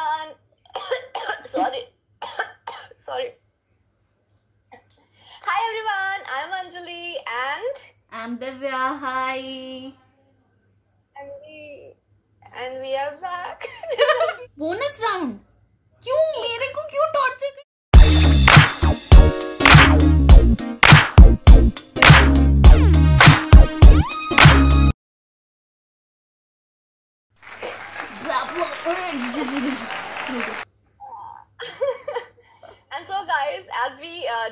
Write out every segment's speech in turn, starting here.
everyone. Sorry. Sorry. Hi everyone, I'm Anjali and I'm Divya. Hi. and we and we are back. Bonus round क्यों मेरे को क्यों torture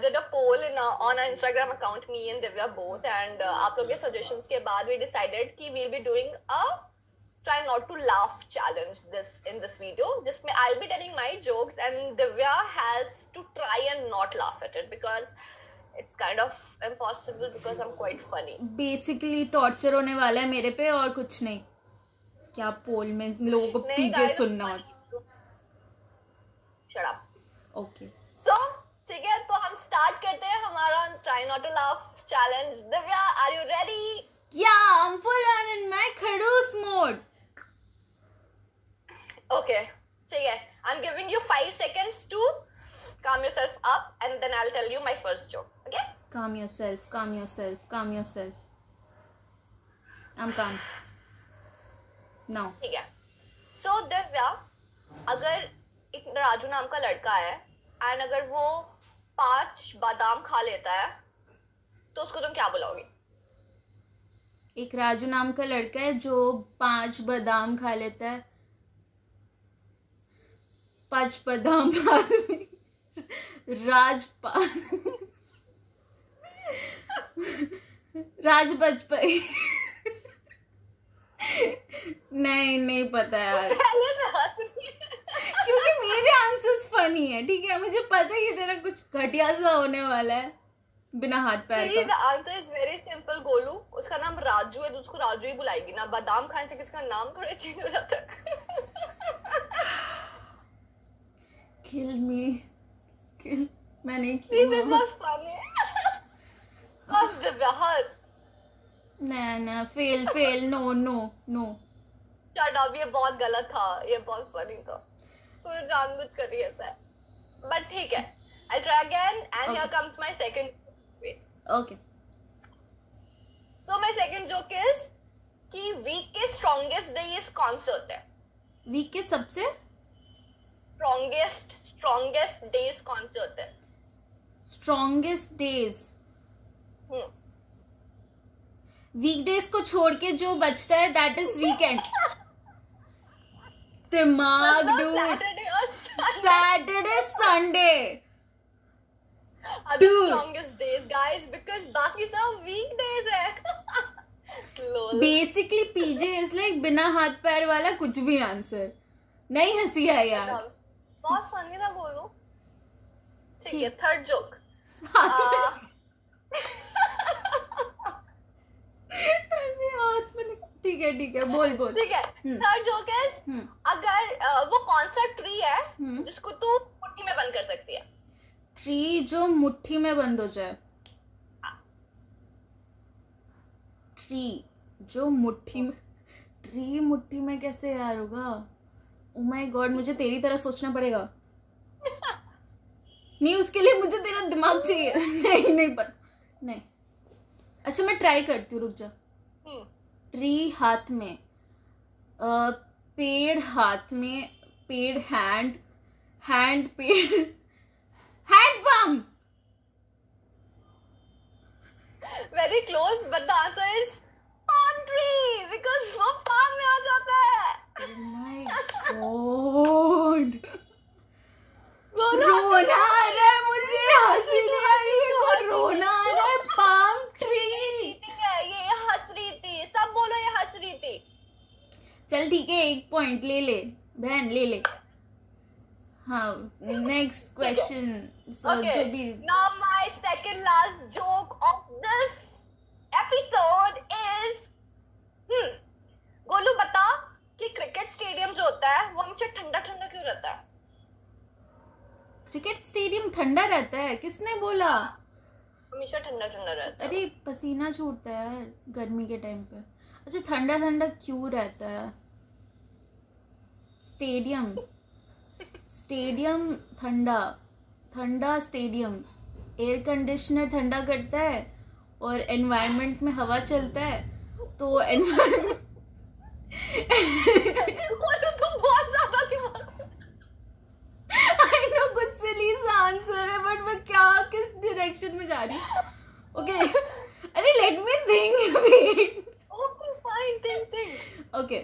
did a poll in uh, on our Instagram account, me and Divya both, and uh, आप लोग के suggestions के बाद we decided कि we'll be doing a try not to laugh challenge this in this video. जिसमें I'll be telling my jokes and Divya has to try and not laugh at it because it's kind of impossible because I'm quite funny. Basically torture होने वाला है मेरे पे और कुछ नहीं क्या पोल में लोगों को पीछे सुनना. Shut up. ओके सो ठीक है तो हम स्टार्ट करते हैं हमारा try not to laugh challenge Divya are you ready या I am full on in my खड़ूस मोड ओके ठीक है. I am giving you five seconds to calm yourself up and then I'll tell you my first joke okay? Calm yourself calm yourself calm yourself. I'm calm. Now. ठीक है. सो so, Divya अगर एक राजू नाम का लड़का है एंड अगर वो पाँच बादाम खा लेता है तो उसको तुम क्या बुलाओगे एक राजू नाम का लड़का है जो पाँच बादाम खा लेता है। पाँच बादाम राज राज बजपई नहीं नहीं पता यार। पहले से। क्योंकि मेरे आंसर्स फनी है ठीक है? मुझे पता है कि तेरा कुछ घटिया सा होने वाला है बिना हाथ पैर द का। Answer is very simple Golu. उसका नाम राजू है तो उसको राजू ही बुलाएगी। ना बादाम खाने से किसका नाम थोड़ा चेंज हो जाता है। किल मी किल मैंने See, this किया was funny. हंस दिव्या हंस ना ना fail fail no no no shut up ये बहुत गलत था ये बहुत फनी था। तो जानबूझ कर रही है ऐसा बट ठीक है I try again and here comes my second okay so my second joke is कि वीक के स्ट्रॉन्गेस्ट डेज़ कौन से होते हैं। वीक के सबसे? स्ट्रॉन्गेस्ट स्ट्रॉन्गेस्ट डेज़ कौन से होते हैं स्ट्रॉन्गेस्ट डेज़ वीकडेज को छोड़ के जो बचता है दैट इज़ वीकेंड दिमाग Saturday Sunday are the strongest days, guys, because बाकी सब weekdays है. Lol. बेसिकली पीजे लाइक बिना हाथ पैर वाला कुछ भी आंसर नहीं हँसी है यार बहुत फनी था गोलू. ठीक है, third joke. हाथ Uh, में- ऐसे हाथ में लग- ठीक है ठीक है बोल बोल। ठीक है, joke is हम्म। अगर वो कौन सा ट्री है हम्म। जिसको तू मुट्ठी में बंद कर सकती है. ट्री जो मुट्ठी में बंद हो जाए। ट्री जो मुट्ठी में ट्री मुट्ठी में कैसे यार होगा? ओ माय गॉड मुझे तेरी तरह सोचना पड़ेगा। नहीं उसके लिए मुझे तेरा दिमाग चाहिए। नहीं नहीं पता नहीं। अच्छा मैं ट्राई करती हूँ रुक जा। हम्म. ट्री हाथ में पेड़ हाथ में पेड़ हैंड हैंड पेड़ hand pump very close but the answer is palm tree because वो पाम में आ जाता है। oh माय गॉड रोना चल ठीक है एक पॉइंट ले ले बहन ले ले। हाँ next question my second last joke of this episode is hmm Golu बता कि क्रिकेट स्टेडियम जो होता है वो हमेशा ठंडा ठंडा क्यों रहता है? क्रिकेट स्टेडियम ठंडा रहता है? किसने बोला? हमेशा ठंडा ठंडा रहता है। अरे पसीना छूटता है गर्मी के टाइम पे। अच्छा ठंडा ठंडा क्यों रहता है? स्टेडियम। स्टेडियम ठंडा। ठंडा स्टेडियम। एयर कंडीशनर ठंडा करता है और एनवायरनमेंट में हवा चलता है तो सिली सा आंसर है बट मैं क्या किस डायरेक्शन में जा रही हूँ? ओके अरे let me think wait okay fine think think okay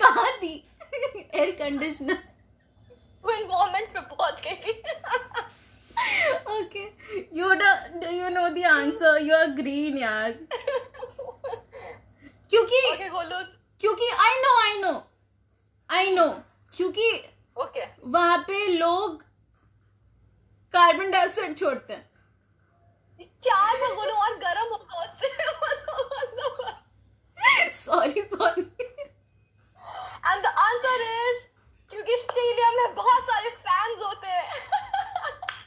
कहाँ थी एयर कंडीशनर वो एनवायरनमेंट पे पहुँच गई थी okay you do you know the answer you are green यार क्योंकि ओके गोलू क्योंकि I know I know I know क्योंकि ओके वहाँ पे लोग कार्बन डाइऑक्साइड छोड़ते हैं। क्या था और गर्म होगा sorry sorry and the answer is क्योंकि स्टेडियम में बहुत सारे फैंस होते हैं।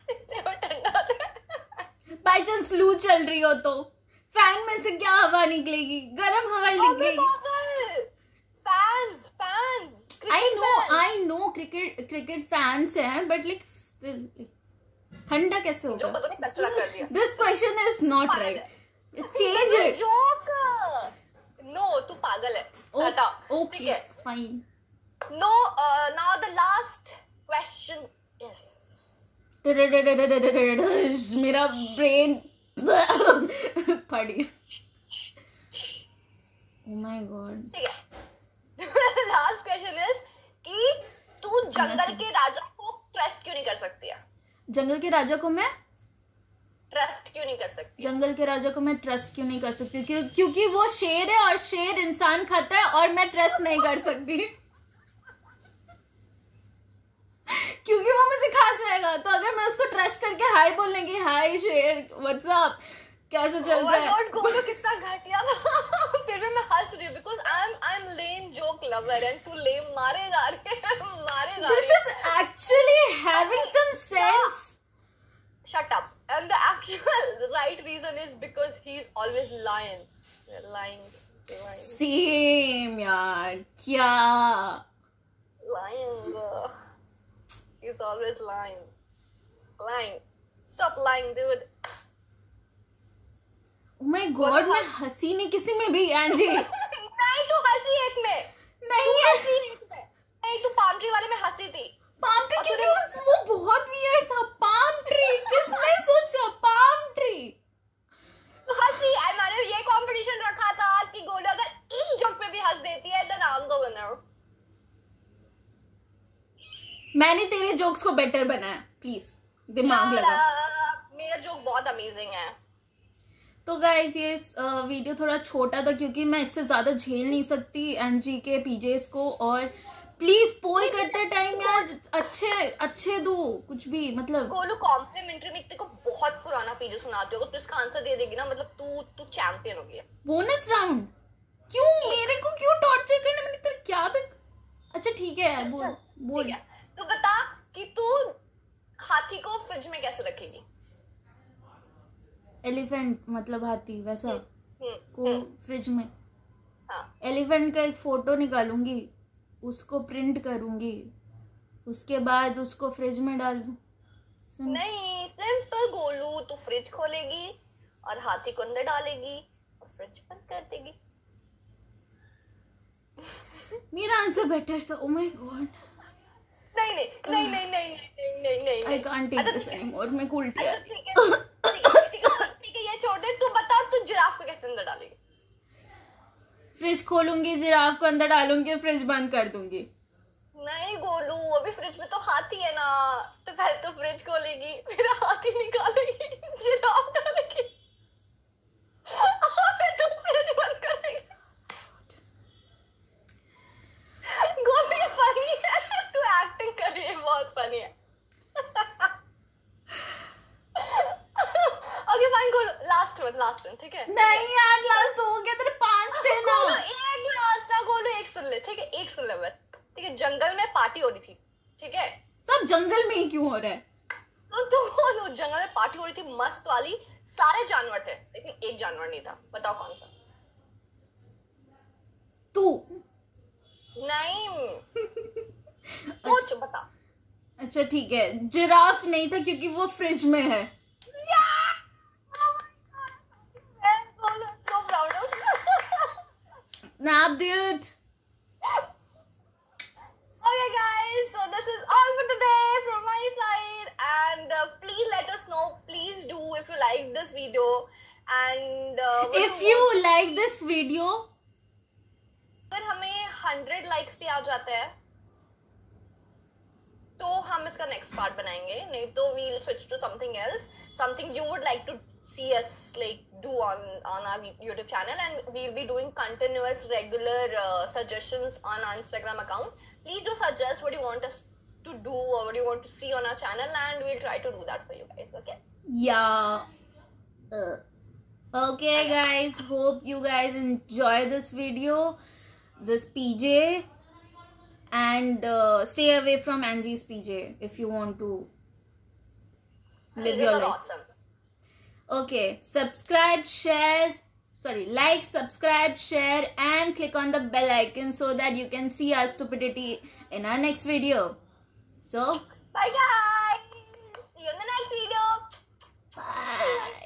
इसलिए वो ठंडा बाई चांस लू चल रही हो तो। फ़ैन में से क्या हवा निकलेगी? गर्म हवा निकलेगी। I know I know cricket cricket fans हैं बट लाइक स्टिल ठंडा कैसे होगा this question is not right change it joke no तू पागल है। हटा। ठीक ओके है fine no now the last question is मेरा ब्रेन फट गया Oh my god. ठीक है। लास्ट क्वेश्चन इज़ कि तू जंगल के राजा को ट्रस्ट क्यों नहीं कर सकती है? जंगल के राजा को मैं? ट्रस्ट क्यों नहीं कर सकती जंगल के राजा को मैं ट्रस्ट क्यों नहीं कर सकती? क्यों क्योंकि वो शेर है और शेर इंसान खाता है और मैं ट्रस्ट नहीं कर सकती। क्योंकि वो मुझे खा जाएगा। तो अगर मैं उसको ट्रस्ट करके हाय बोलने की हाय शेर व्हाट्सअप कैसे चल रहा है? गोलू कितना घटिया था। फिर भी मैं हंस रही हूँ because I am I am lover and तू लेम मारे जा रहे हैं मारे जा रहे is actually having some sense shut up and the actual right reason is because he's always lying lying lying same यार क्या lying uh, he's always lying lying stop lying dude my god मैं हँसी नहीं किसी में भी एंजी नहीं तू हँसी एक में नहीं है। नहीं तू पाम ट्री वाले में हँसी थी। पाम ट्री और क्योंकि उस- वो बहुत वियर्ड था। पाम ट्री किसने सोचा? पाम ट्री हँसी। आई मैंने ये कंपटीशन रखा था कि गोलू अगर एक जोक पे भी हंस देती है then I am the winner मैंने तेरे जोक्स को बेटर बनाया। प्लीज़ दिमाग लगा। मेरा जोक बहुत अमेजिंग है। तो गाइज़ ये वीडियो थोड़ा छोटा था क्योंकि मैं इससे ज़्यादा झेल नहीं सकती एनजी के पीजेस को और प्लीज़ पोल करते टाइम यार अच्छे अच्छे दो कुछ भी मतलब गोलू कॉम्प्लीमेंट्री में को बहुत पुराना पीजे सुनाती हो तू इसका आंसर दे देगी ना मतलब तू तू चैंपियन हो गया। बोनस राउंड क्यों? मेरे को क्यों टॉर्चर करना मैंने तेरा क्या भी अच्छा ठीक है यार बोल बोल। तो बता कि तू हाथी को फ्रिज में कैसे रखेगी? एलिफेंट मतलब हाथी वैसा। हम्म, को हम्म, फ्रिज में। हाँ। एलिफेंट का एक फ़ोटो निकालूँगी उसको प्रिंट करूँगी उसके बाद उसको फ्रिज में डाल दूँ। नहीं सिंपल गोलू तू फ्रिज खोलेगी और हाथी को अंदर डालेगी और फ्रिज बंद कर देगी। मेरा आंसर बेटर था Oh ओ माय गॉड नहीं नहीं नहीं नहीं नहीं नहीं नहीं नहीं। आई कांट टेक अच्छा, दिस एनीमोर मैं को उल्टी आ अच्छा रही ठीक है ठीक है ठीक है ठीक है ये छोड़ दे तू बता तू जिराफ को कैसे अंदर डालेंगे? फ्रिज खोलूँगी जिराफ को अंदर डालूँगी फ्रिज बंद कर दूँगी। नहीं गोलू अभी फ्रिज में तो हाथी है ना। तो पहले तो फ्रिज खोलेगी फिर हाथी निकालेगी जिराफ डालेगी और फिर तो फ्रिज बंद करेगी गोलू ये फनी है तू एक्टिंग कर रही है बहुत फनी है okay fine Golu last one last one ठीक है नहीं यार लास्ट हो गया तेरे पाँच थे ना गोलू एक लास्ट था ले ठीक है एक सुन ले ठीक है जंगल में पार्टी हो रही थी ठीक है? सब जंगल में ही क्यों हो रहा है? तो तो वो जंगल में पार्टी हो रही थी मस्त वाली सारे जानवर थे लेकिन एक जानवर नहीं था। बताओ कौन सा? तू। नहीं। सोच बता। अच्छा ठीक है। जिराफ नहीं था क्योंकि वो फ्रिज में है so proud of you. Snapped it. Okay, guys, so this is all for today from my side. And uh, please let us know. Please do if you like this video. And uh, If you want- like this video, अगर हमें hundred likes पे आ जाता है तो हम इसका next part बनाएँगे नहीं तो we'll switch to something else something you would like to see us like do on on our youtube channel and we'll be doing continuous regular uh, suggestions on our instagram account please do suggest what you want us to do or what you want to see on our channel and we'll try to do that for you guys okay yeah. Uh, Okay, guys. Hope you guys enjoy this video, this PJ, and uh, stay away from Angie's PJ if you want to live your life. awesome Okay, subscribe, share, sorry, like, subscribe, share, and click on the bell icon so that you can see our stupidity in our next video. So, bye guys see you in the next video bye.